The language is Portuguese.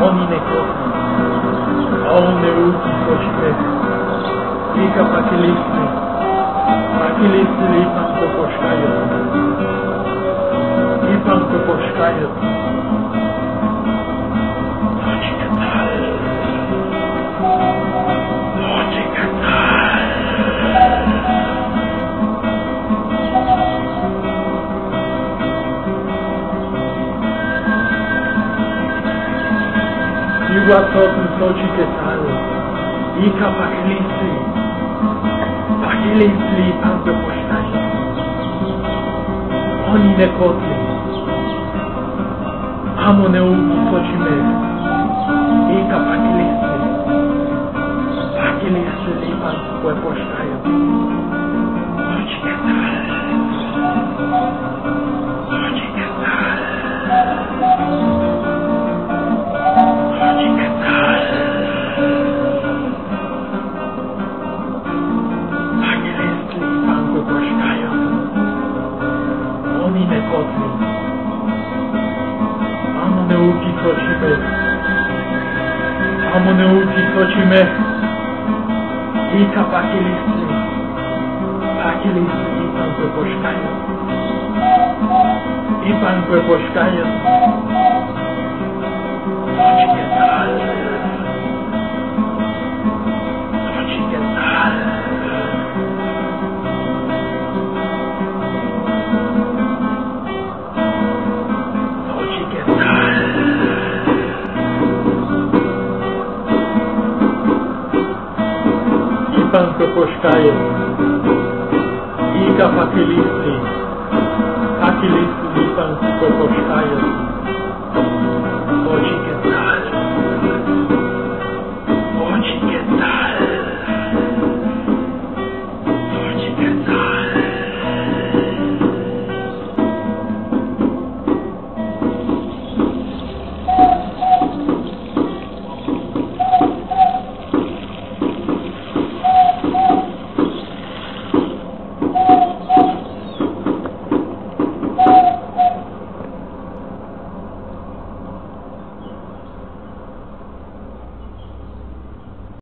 omnipotent, omnipotent, Aoneu Koshke, Ika Pakilisti, Pakilisti Lipan Kokoshkaya, Lipan Kokoshkaya, Iguatok Kochiketal, Ika Pakilisti, Pakilisti healingly and the western omnicote amone umthochime ikapakilisi pakilisi Amoneu Kochime, Amoneu Kochime, Ika Pakilisti, Pakilisti Lipan Kokoshkaya, Ipan Kokoshkaya, Ipan Kokoshkaya, Ika Pakilisti Ipan Kokoshkaya,